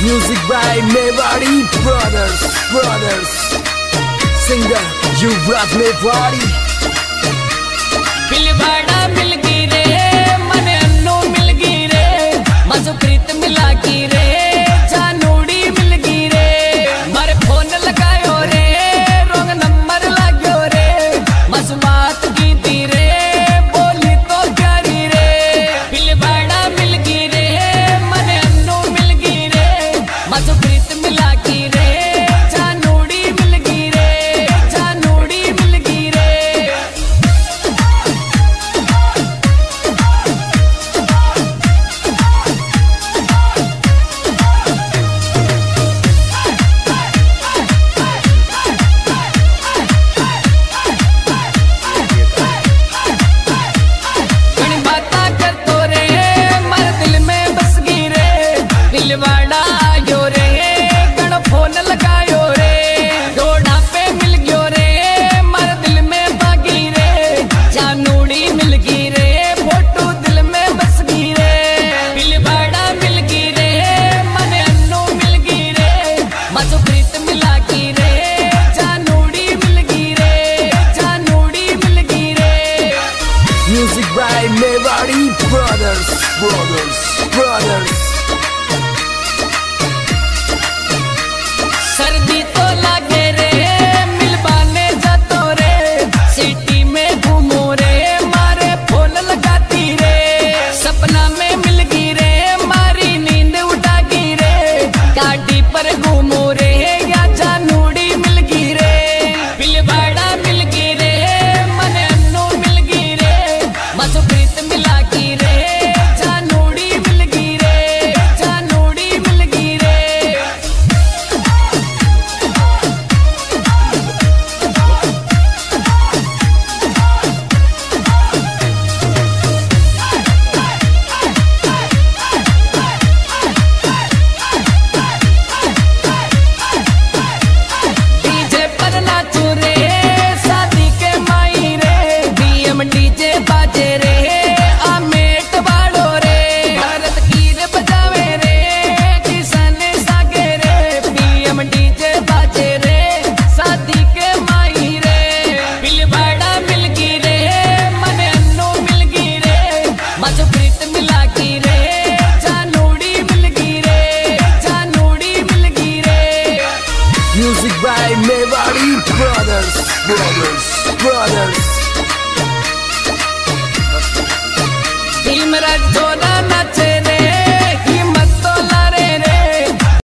Music by Mevadi Brothers, Brothers. Singer, you brought me party music by Mevari Brothers. Brothers. Brothers. DJ बाजे रे, शादी के माई रे। पिलवाड़ा मिल गई रे मन अन्नू मिल गई रे मजप्रीत मिला की रे जानूड़ी मिल गई रे जानूड़ी मिल गई रे music by Mewari brothers brothers brothers